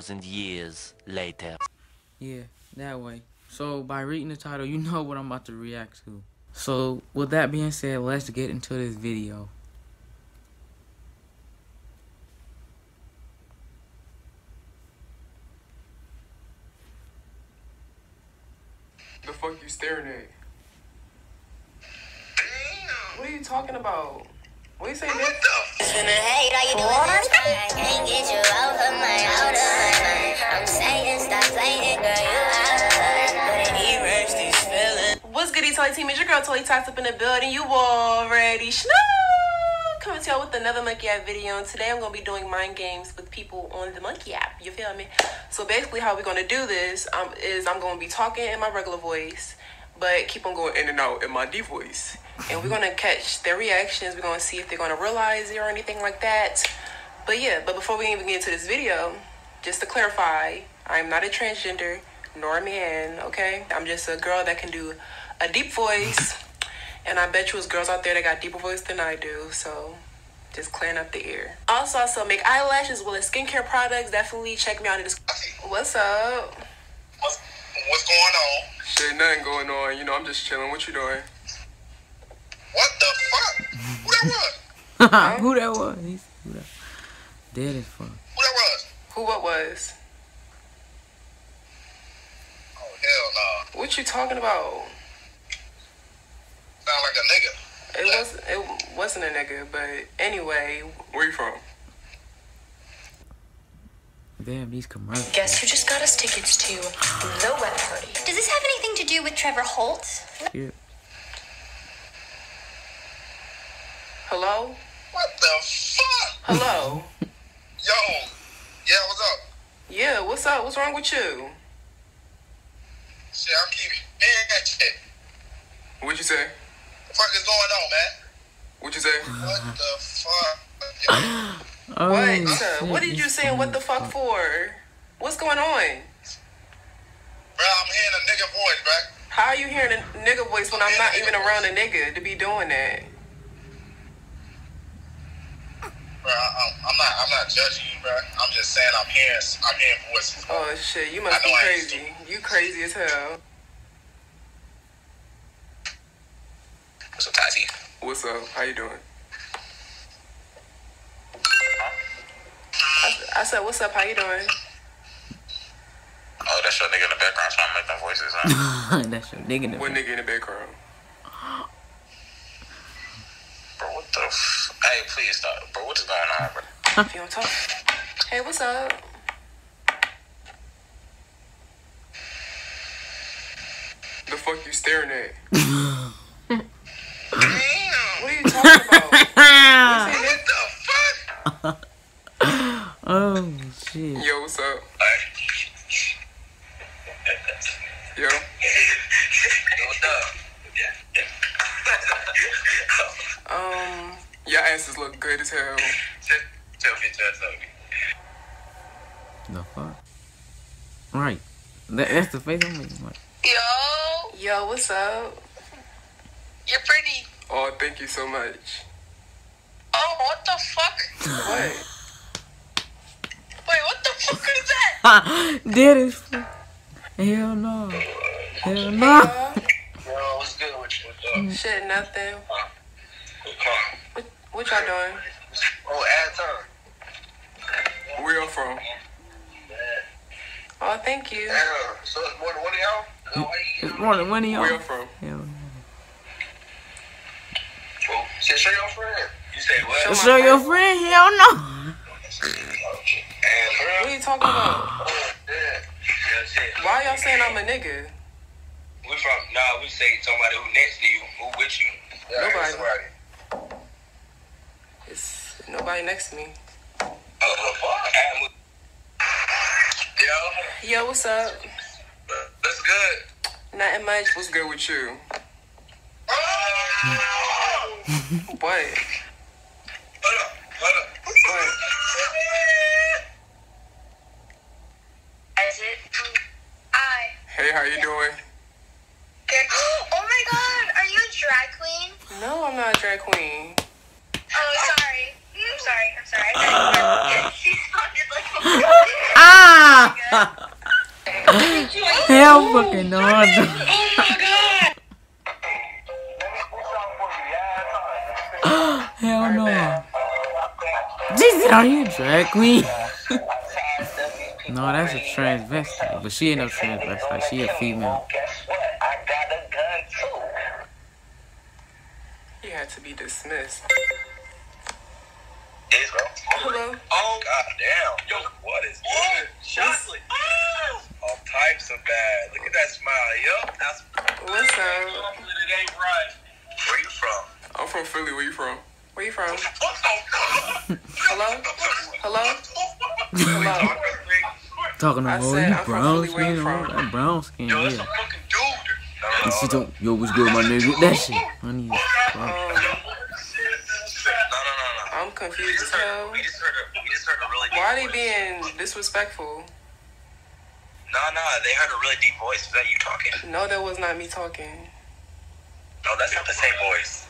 2,000 years later. Yeah, that way. So by reading the title, you know what I'm about to react to. So with that being said, let's get into this video. The fuck you staring at? What are you talking about? What are you saying? What Finna hate all you do is just. Can't get you Good, Team? It's your girl Talli Tattii up in the building. You already know. Coming to y'all with another Monkey App video. And today I'm gonna be doing mind games with people on the Monkey App. You feel me? So basically, how we're gonna do this um, is I'm gonna be talking in my regular voice, but keep on going in and out in my deep voice. And we're gonna catch their reactions. We're gonna see if they're gonna realize it or anything like that. But yeah, but before we even get into this video, just to clarify, I'm not a transgender nor a man, okay? I'm just a girl that can do a deep voice. And I bet you there's girls out there that got deeper voice than I do, so just clearing up the ear. Also, I also make eyelashes as well as skincare products. Definitely check me out in this. What's up? What's, what's going on? Shit, nothing going on. You know, I'm just chilling. What you doing? What the fuck? Who that was? who that was? He's, who that? Dead as fuck. Who that was? Who what was? Oh hell no! What you talking about? Sound like a nigga. It was it wasn't a nigga, but anyway, where you from? Damn, these commercials. Guess who just got us tickets to the web party? Does this have anything to do with Trevor Holt? Yeah. Hello? What the fuck? Hello? Yo, yeah, what's up? yeah, what's up? What's wrong with you? Shit, I'm keeping hearing that shit. What'd you say? What the fuck is going on, man? What'd you say? What the fuck? Yo, Oh, What? shit, What did you say? What the fuck for? What's going on? bro, I'm hearing a nigga voice, bro. How are you hearing a nigga voice when I'm not even around a nigga to be doing that? Bro, I'm, I'm not, I'm not judging you, bro. I'm just saying I'm hearing, I'm hearing voices. Bro. Oh shit, you must be know I ain't crazy. You crazy as hell. What's up, Tati? What's up? How you doing? I, I said, what's up? How you doing? Oh, that's your nigga in the background trying to make them voices, huh? That's your nigga. in the What back. nigga in the background? bro, what the? F- hey, please stop, bro. What is going on, bro? If you don't talk. Hey, what's up? The fuck you staring at? Damn. What are you talking about? What you What the fuck? Oh shit. Yo, what's up? Yo, What's up? um, your asses look good as hell. Tell me, tell me. The fuck. Right. That, that's the face I'm making. Like, Yo, Yo, what's up? you're pretty. Oh, thank you so much. Oh, what the fuck? What? Wait, what the fuck is that? Dead as. Hell no. Hell no. Uh, Yo, what's good with you? What's up? shit, nothing. Huh? What, what y'all doing? Oh, ad time. Where y'all from? Oh, thank you. Damn. So it's more than one of y'all? No, why you- It's more than one of Where y'all y'all. from? Hell no. Well, say, show your friend. You say what? Show Show your friend? Hell no. And What are you talking about? Oh, yeah. Yeah. Why y'all saying I'm a nigga? We from, nah, we say somebody who next to you, who with you. Yeah, Nobody. Somebody. It's nobody next to me. Oh. Yo, Yo, what's up? that's good. Nothing much. What's good with you? What? Hold up, hold up. What? Is it? I. Hey, how you doing? Oh my god, are you a drag queen? No, I'm not a drag queen. Oh, sorry. sorry. I'm sorry. I gotta She sounded like a Ah! Hell fucking no. I don't. Oh my god. Hell no. Jesus, are you a drag queen? no, that's a transvestite, but she ain't no transvestite. She a female. Guess what? I got a gun too. He had to be dismissed. Hello. Oh god damn. Yo, what is this? Chocolate. All types of bad. Look at that smile. Yup. That's What's up? it ain't right. Where you from? I'm from Philly. Where you from? Where you from? Hello? Hello? Hello? Talking I about oh, said, you brown Philly, where you skin, from? that brown skin, Yo, that's yeah. a fucking dude. And she don't, yo, what's good, my nigga? That shit. I need Um, No, no, no, no. I'm We confused just as heard, hell. we just heard a, we just heard a really Why are they being disrespectful? Nah, no, they heard a really deep voice. Is that you talking? No, that was not me talking. No, that's not the same voice.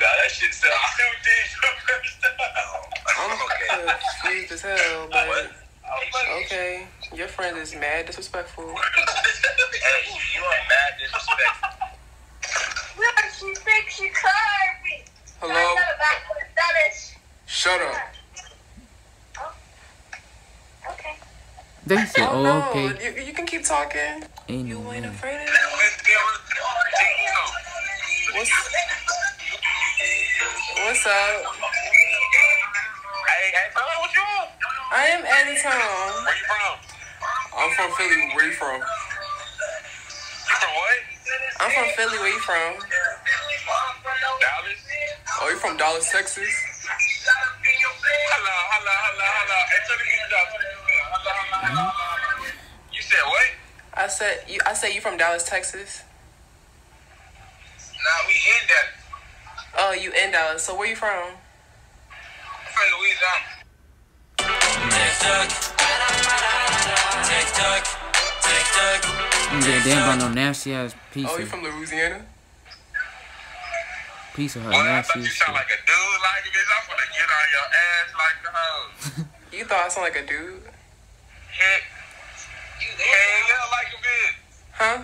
Nah, that shit sounds too deep. Oh, I'm okay. confused as hell, but What? okay. Your friend is mad disrespectful. Hey, you are mad disrespectful. Look, she thinks she carved me. Hello? I know about what that is. Shut up. They said, Oh, oh, no. okay. You, you can keep talking. Ain't You no ain't way. afraid of it? What's, what's up? Hey, hey, bro, what you on? I am Anytime. Where you from? I'm from Philly. Where you from? You from what? I'm from Philly. Where you from? Dallas? Oh, you from Dallas, Texas? Mm-hmm. You said what? I said you. I said you from Dallas, Texas. Nah, we in that. Oh, you in Dallas. So where you from? I'm from Louisiana. I'm getting damn about no nasty ass piece Oh, you from Louisiana? piece of her Well, I nasty thought you sound like a dude like this. I'm gonna get on your ass like the hoe. You thought I sound like a dude? You hell yeah, like a bitch. Huh?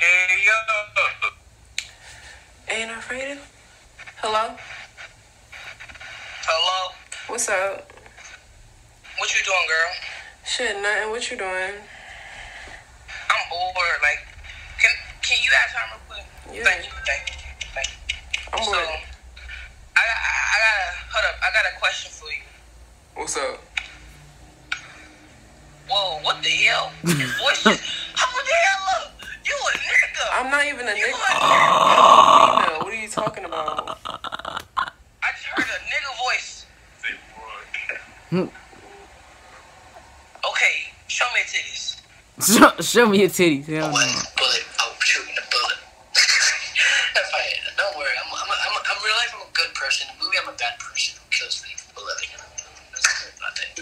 Hell yeah. Ain't afraid of. Hello? Hello? What's up? What you doing, girl? Shit, nothing. What you doing? I'm bored. Like, can can you ask her real quick? Yeah. Thank you, thank you, thank you. I'm So, with. I, I, I gotta hold up. I got a question for you. What's up? Whoa, what the hell? His voice just. How the hell? You a nigga? I'm not even a you nigga. a nigga? Female. What are you talking about? I just heard a nigga voice. Okay, show me your titties. Show, show me your titties. Hell no. bullet. I'm shooting a bullet. That's fine. Don't worry. I'm, I'm, I'm, I'm real life. I'm a good person. In the movie, I'm a bad person who kills people for a living. That's nothing.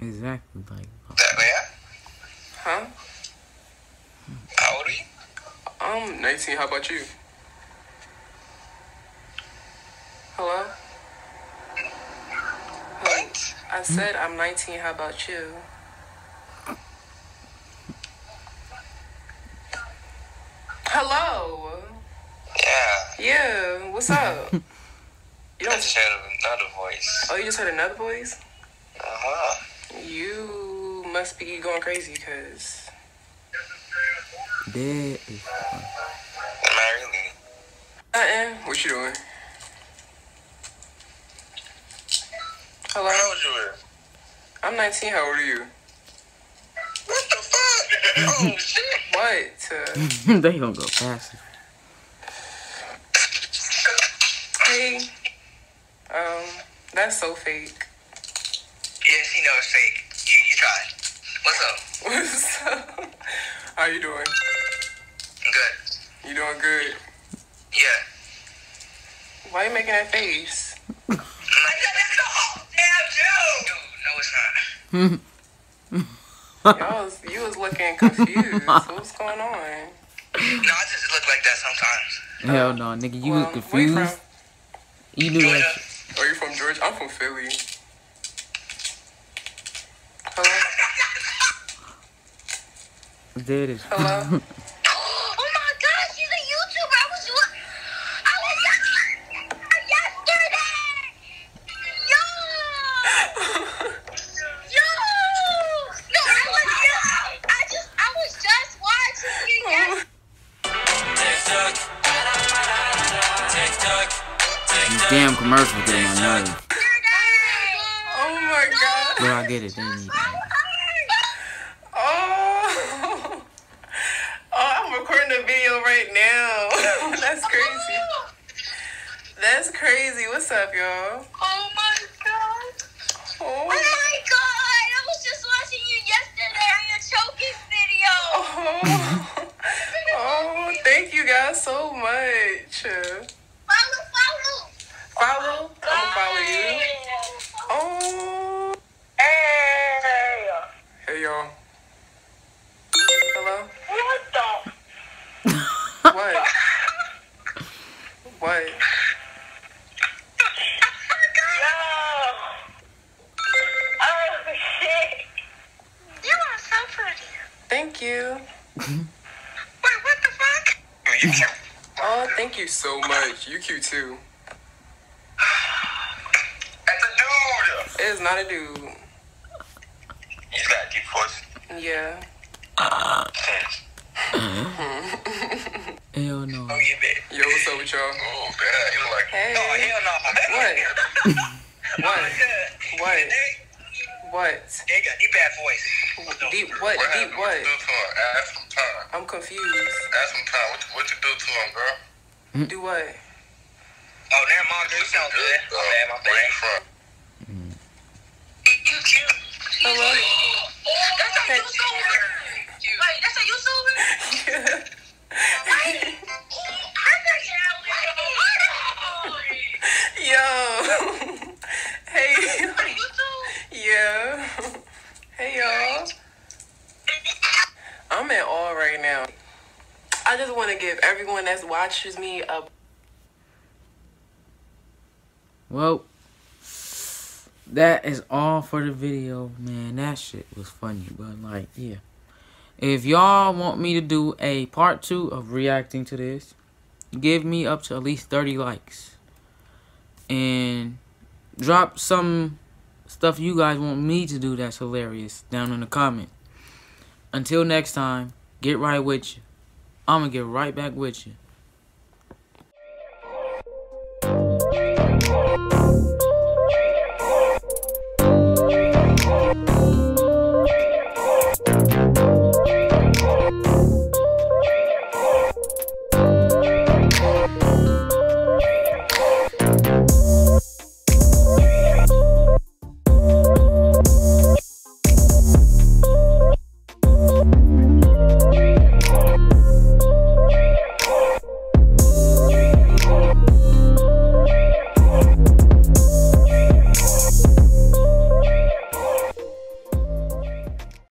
Exactly. Like, That man? Huh? How old are you? I'm 19. How about you? Hello? Hello? I said I'm 19. How about you? Hello? Yeah. Yeah, what's up? You don't. just heard another voice. Oh, you just heard another voice? Uh huh. You must be going crazy because. Dead is fun. Not really. Nothing. What you doing? Hello? How old you is? I'm 19. How old are you? What the fuck? oh shit. What? Uh, they gonna go passive. hey. Um, that's so fake. Yeah, she knows it's fake. You, you try. What's up? What's up? How you doing? Good. You doing good? Yeah. Why you making that face? Like that is the whole damn Dude, no, it's not. Y'all was, you was looking confused. What's going on? No, I just look like that sometimes. Hell no, nigga, you Well, was where you confused. You knew that. shit. Oh, you from Georgia? I'm from Philly. Hello? Dead as. Hello? damn commercials get on my nerves. Oh my god. But I get it. They need it. Oh. Oh, I'm recording a video right now. That's crazy. That's crazy. What's up, y'all? Oh my god. Oh. Oh my god. I was just watching you yesterday on your choking video. Oh. oh, thank you guys so much. Follow, follow. Follow? I'm gonna follow you. Oh. Hey. Hey, y'all. Hello? What the? What? what? Oh shit. You are so pretty. Thank you. Wait, what the fuck? You cute. Oh, thank you so much. You cute too. That's a dude. It is not a dude. He's got a deep voice. Yeah. Mm-hmm. Hell no. Oh, yeah, baby. Yo, what's up with y'all? Oh, man. You like, oh, Hey. no, hell no. What? Oh, what? What? What? They got deep ass voice. Deep what? Deep what? Ask him time. I'm confused. Ask him time. What, what you do to him, girl? Do what? Oh, never mind, girl. You sound good. Uh, my bad, my Where you bad. from? You cute. Hello? That's a YouTuber. Wait, that's a YouTuber? Wait. Yo. hey. YouTube? Yeah. Hey, y'all. I'm at all right now. I just want to give everyone that watches me a Well, that is all for the video, man. That shit was funny, but like, yeah. If y'all want me to do a part two of reacting to this, give me up to at least 30 likes. And drop some stuff you guys want me to do that's hilarious down in the comment. Until next time, get right with you. I'm going to get right back with you.